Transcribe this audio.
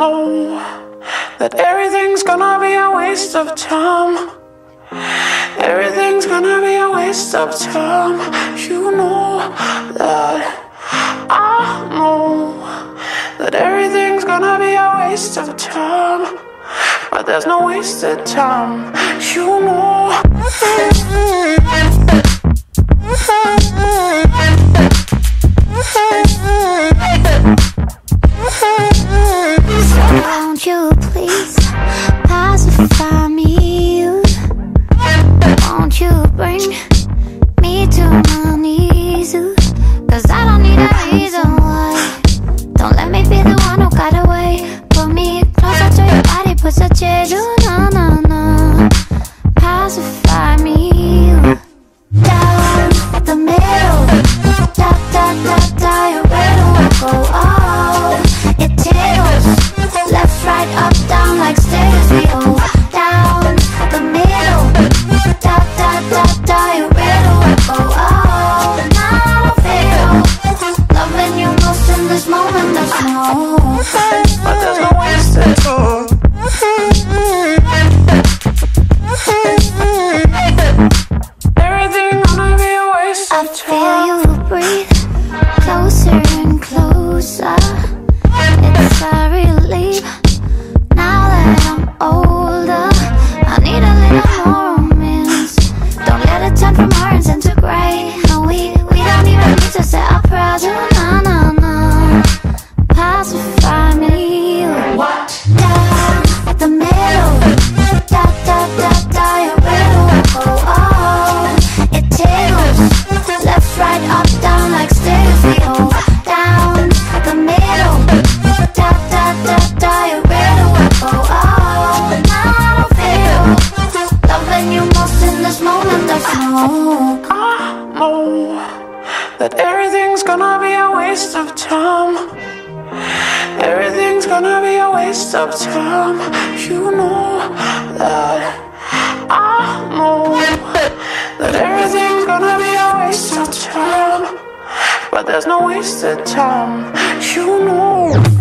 know that everything's gonna be a waste of time. Everything's gonna be a waste of time. You know that I know that everything's gonna be a waste of time. But there's no wasted time. You know. Won't you please pacify me? Won't you bring me to my knees? Cause I don't need a reason why. Don't let me be the one who got away. Put me closer to your body, put such a do But there's no I feel you breathe closer and closer. It's a relief now that I'm older. I need a little more romance. Don't let it turn from that everything's gonna be a waste of time. Everything's gonna be a waste of time. You know that. I know that everything's gonna be a waste of time. But there's no wasted time. You know.